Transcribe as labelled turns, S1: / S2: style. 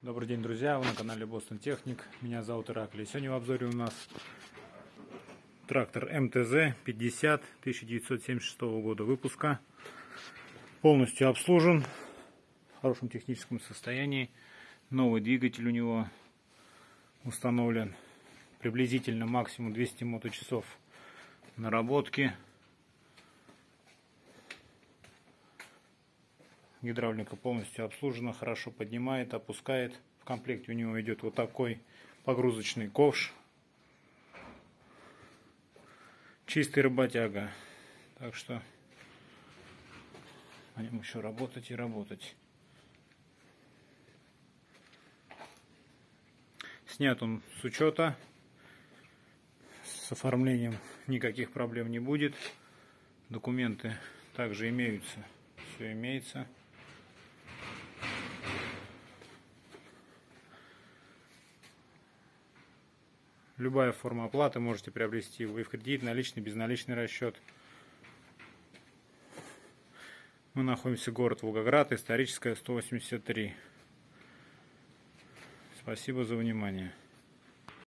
S1: Добрый день, друзья! Вы на канале Boston Техник. Меня зовут Ираклий. Сегодня в обзоре у нас трактор МТЗ 50 1976 года выпуска. Полностью обслужен, в хорошем техническом состоянии. Новый двигатель у него установлен. Приблизительно максимум 200 моточасов наработки. Гидравлика полностью обслужена, хорошо поднимает, опускает. В комплекте у него идет вот такой погрузочный ковш. Чистый работяга. Так что на нем еще работать и работать. Снят он с учета. С оформлением никаких проблем не будет. Документы также имеются. Все имеется. Любая форма оплаты можете приобрести вы в кредит, наличный, безналичный расчет. Мы находимся город Волгоград, историческая 183. Спасибо за внимание.